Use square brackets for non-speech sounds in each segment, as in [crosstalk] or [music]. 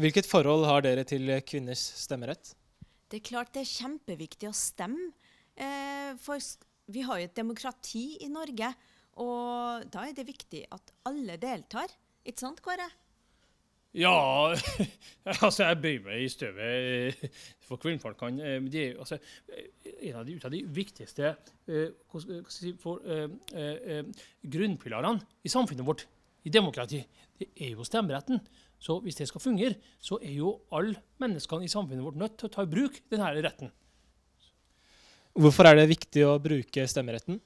Hvilket forhold har dere til kvinners stemmerett? Det er klart det er kjempeviktig å stemme. Eh, for vi har jo et demokrati i Norge, og da er det viktig at alle deltar. Ikke sant, Kåre? Ja, [laughs] altså jeg bøyer meg i støvet eh, for kvinnfolkene. eh, men Det er jo altså, eh, en av de, av de viktigste eh, si, for, uh, uh, eh, grunnpilarene i samfunnet vårt, i demokrati, det er jo stemmeretten. Så hvis det skal fungere, så er jo alle menneskene i samfunnet vårt nødt til å ta i bruk denne retten. Hvorfor er det viktig å bruke stemmeretten?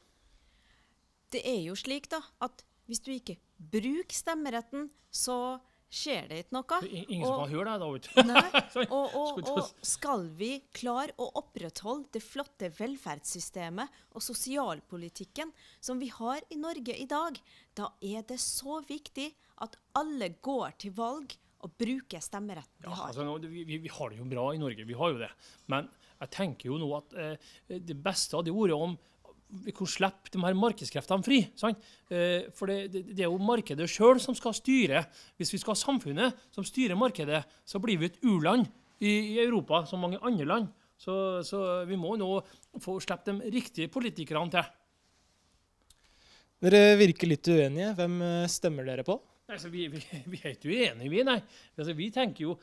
Det er jo slik da, at hvis du ikke bruker stemmeretten, så skjer det ikke noe. Det ingen som har kan høre deg da, vet. Nei, [laughs] og, og, og skal vi klare å opprettholde det flotte velferdssystemet og sosialpolitikken som vi har i Norge i dag, da er det så viktig at alle går til valg og bruker stemmeretten de Ja, har. altså, vi, vi, vi har det jo bra i Norge, vi har jo det. Men jeg tenker jo nå at eh, det beste hadde vært om vi kunne slippe de her markedskreftene fri. Sant? Eh, for det, det, det er jo markedet sjøl som skal styre. Hvis vi skal ha samfunnet som styrer markedet, så blir vi et u-land i, i Europa, som mange andre land. Så, så vi må nå få slippe de riktige politikerne til. Dere virker litt uenige. Hvem eh, stemmer dere på? Nei, så vi, vi, vi er ikke uenige, vi. nei. Altså, vi tenker jo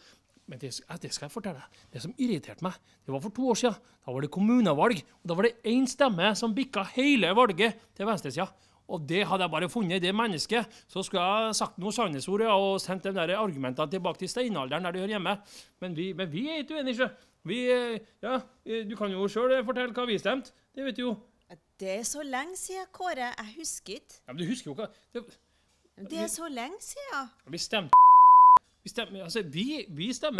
Men det, det skal jeg fortelle deg. Det som irriterte meg, det var for to år siden. Da var det kommunevalg. og Da var det én stemme som bikka hele valget til venstresida. Og det hadde jeg bare funnet i det mennesket. Så skulle jeg sagt noe sannhetsord og sendt de der argumentene tilbake til steinalderen, der de hører hjemme. Men vi, men vi er ikke uenige. Vi, eh, ja, eh, Du kan jo sjøl fortelle hva vi stemte. Det vet du jo. Det er så lenge siden, Kåre. Jeg husker ikke. Ja, men du husker jo hva det, Det er så lenge siden. Vi stemte Vi stemmer Altså, vi, vi stemmer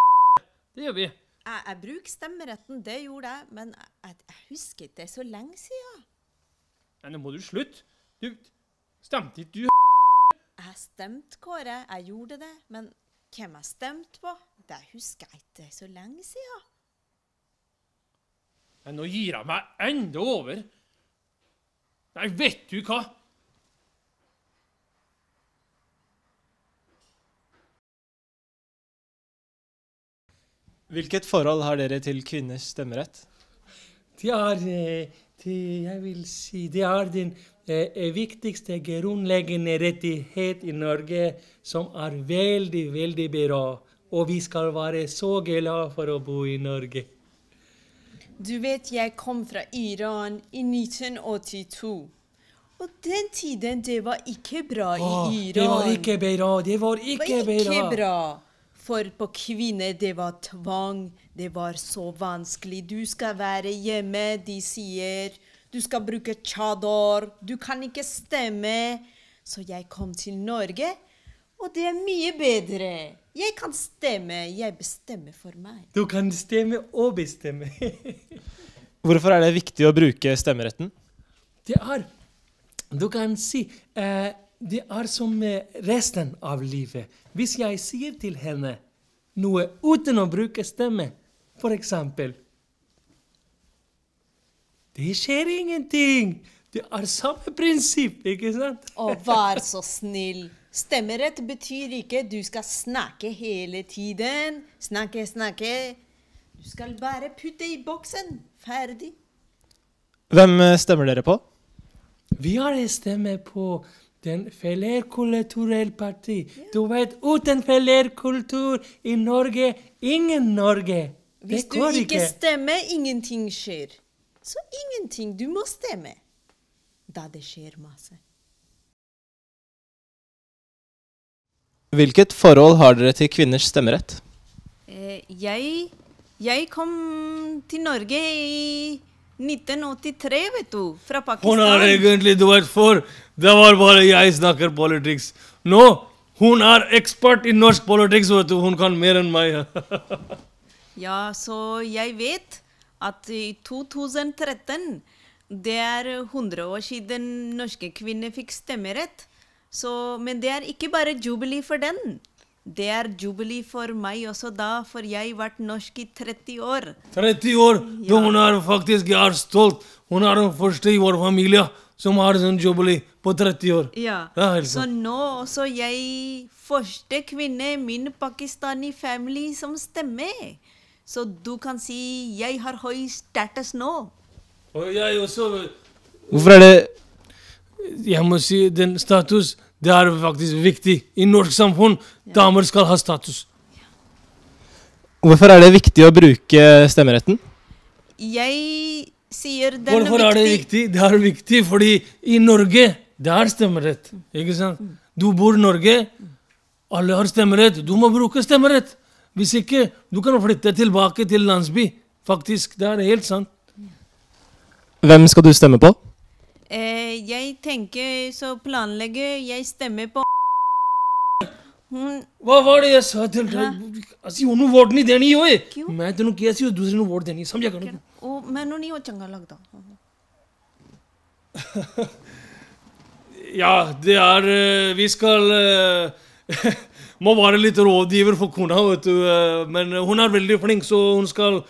Det gjør vi. Jeg, jeg bruker stemmeretten, det gjorde jeg, men jeg, jeg, husker ikke. Det er så lenge siden. Nei, nå må du slutte. Du stemte ikke du Jeg stemte, Kåre. Jeg gjorde det. Men hvem jeg stemte på, det husker jeg ikke. Det er så lenge siden. Nei, nå gir jeg meg enda over. Nei, vet du hva? Hvilket forhold har dere til kvinners stemmerett? Det er, de, jeg vil si, de er den eh, viktigste grunnleggende rettighet i Norge som er veldig, veldig bra. Og vi skal være så glad for å bo i Norge. Du vet, jeg kom fra Iran i 1982. Og den tiden, det var ikke bra i Åh, Iran. det var ikke bra. Det var Det ikke var ikke bra. bra. For på kvinner, det var tvang. Det var så vanskelig. Du skal være hjemme, de sier. Du skal bruke chador. Du kan ikke stemme. Så jeg kom til Norge, og det er mye bedre. Jeg kan stemme. Jeg bestemmer for meg. Du kan stemme og bestemme. [laughs] Hvorfor er det viktig å bruke stemmeretten? Det er Du kan si eh, Det er som med resten av livet. Hvis jeg sier til henne noe uten å bruke stemme, eksempel Det skjer ingenting! Det er samme prinsipp, ikke sant? Å, vær så snill. Stemmerett betyr ikke du skal snakke hele tiden. Snakke, snakke. Du skal bare putte i boksen. Ferdig. Hvem eh, stemmer dere på? Vi har en stemme på den flerkulturelle parti. Du vet, uten flerkultur i Norge, ingen Norge. Hvis det du går ikke ikke. stemmer, ingenting skjer. Så ingenting. Du må stemme. Da det skjer masse. Hvilket forhold har dere til kvinners stemmerett? Eh, jeg, jeg kom til Norge i 1983, vet du. Fra Pakistan. Hun er egentlig, du vet, for det var bare jeg snakker politics. Nå, hun er ekspert i norsk politics, vet du. Hun kan mer enn meg. [laughs] Ja, så jeg vet at i 2013 det er 100 år siden norske kvinner fikk stemmerett. Så, men det er ikke bare jubilee for den. Det er jubilee for meg også da, for jeg har vært norsk i 30 år. 30 år. Ja. Hun er faktisk, jeg er stolt. Hun er den første i vår familie som har sånn jubilee. på 30 år. Ja. Ja, så nå også jeg første kvinne i min pakistani family som stemmer. Så du kan si jeg har høy status nå. Og jeg også Hvorfor er det Jeg må si den status det er faktisk viktig. I norsk samfunn damer skal ha status. Hvorfor er det viktig å bruke stemmeretten? Jeg sier den Hvorfor er det viktig? Det er viktig fordi i Norge det er stemmerett. Ikke sant? Du bor i Norge, alle har stemmerett. Du må bruke stemmerett. Hvis ikke, du kan flytte tilbake til landsby. Faktisk, det er helt sant. Hvem skal du stemme på? jeg tenker så planlegger jeg stemmer på ਵਾਹ ਵਾਹ ਯਾਰ ਸਾਦਲ ਡਰਾਈ ਅਸੀਂ ਉਹਨੂੰ ਵੋਟ ਨਹੀਂ ਦੇਣੀ ਓਏ ਮੈਂ ਤੈਨੂੰ ਕਿਹਾ ਸੀ ਉਹ ਦੂਸਰੇ ਨੂੰ ਵੋਟ ਦੇਣੀ ਸਮਝਿਆ ਕਰ ਉਹ ਮੈਨੂੰ ਨਹੀਂ ਉਹ ਚੰਗਾ ਲੱਗਦਾ ja, det er Vi skal Må være litt rådgiver for kona, vet du. Men hun er veldig flink, så hun skal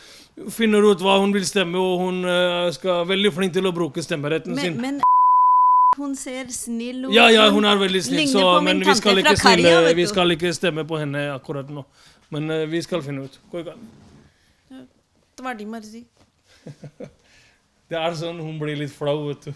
finne ut hva hun vil stemme, og hun eh, skal veldig flink til å bruke stemmeretten Men, sin. men hun ser snill ut. Ja, ja, hun er veldig snill, så, men vi skal, vet vi skal ikke stemme på henne akkurat nå. Men uh, vi skal finne ut. Gå i gang. [laughs] Det er sånn hun blir litt flau, vet du.